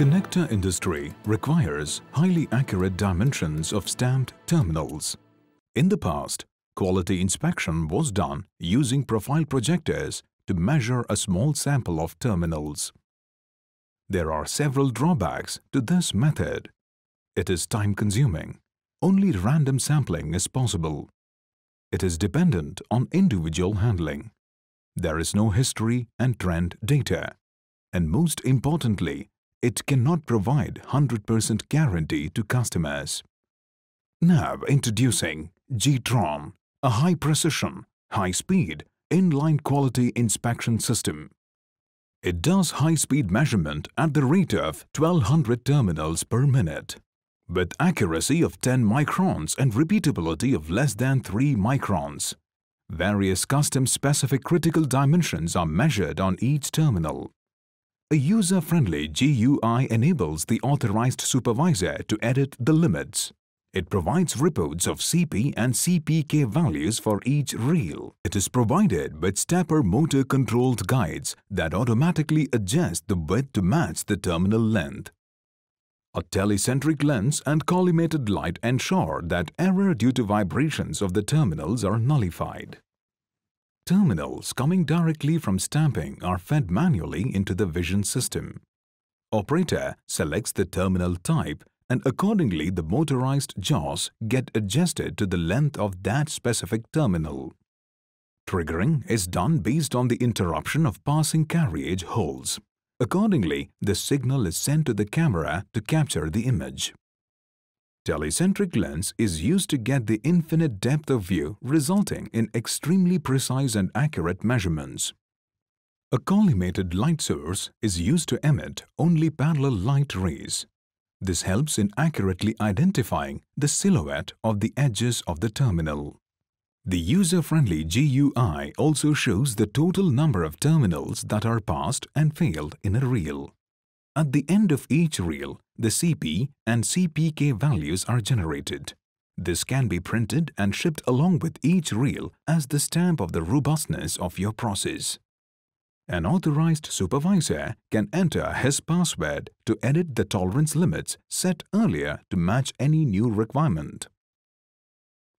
connector industry requires highly accurate dimensions of stamped terminals. In the past, quality inspection was done using profile projectors to measure a small sample of terminals. There are several drawbacks to this method. It is time-consuming. Only random sampling is possible. It is dependent on individual handling. There is no history and trend data. And most importantly, it cannot provide 100% guarantee to customers. Now introducing G-Tron, a high-precision, high-speed, inline quality inspection system. It does high-speed measurement at the rate of 1200 terminals per minute with accuracy of 10 microns and repeatability of less than 3 microns. Various custom-specific critical dimensions are measured on each terminal. A user-friendly GUI enables the authorized supervisor to edit the limits. It provides reports of CP and CPK values for each reel. It is provided with stepper motor-controlled guides that automatically adjust the width to match the terminal length. A telecentric lens and collimated light ensure that error due to vibrations of the terminals are nullified. Terminals coming directly from stamping are fed manually into the vision system. Operator selects the terminal type and accordingly the motorized jaws get adjusted to the length of that specific terminal. Triggering is done based on the interruption of passing carriage holes. Accordingly, the signal is sent to the camera to capture the image. Telecentric lens is used to get the infinite depth of view resulting in extremely precise and accurate measurements. A collimated light source is used to emit only parallel light rays. This helps in accurately identifying the silhouette of the edges of the terminal. The user-friendly GUI also shows the total number of terminals that are passed and failed in a reel. At the end of each reel, the CP and CPK values are generated. This can be printed and shipped along with each reel as the stamp of the robustness of your process. An authorized supervisor can enter his password to edit the tolerance limits set earlier to match any new requirement.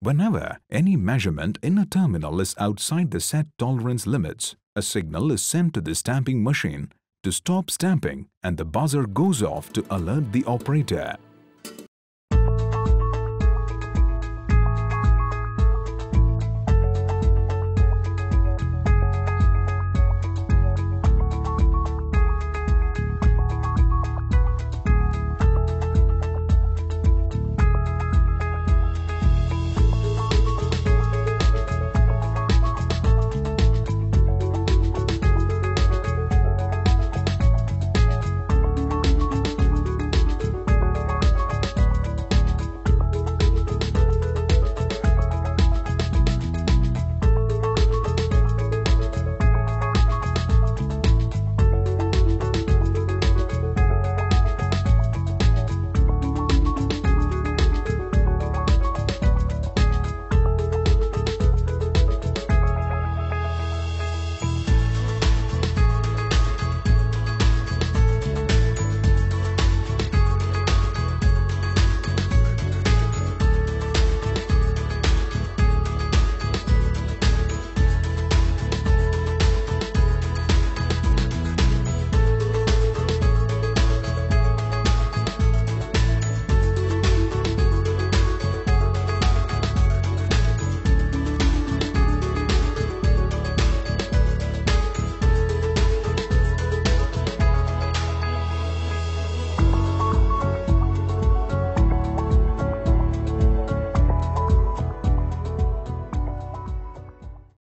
Whenever any measurement in a terminal is outside the set tolerance limits, a signal is sent to the stamping machine to stop stamping and the buzzer goes off to alert the operator.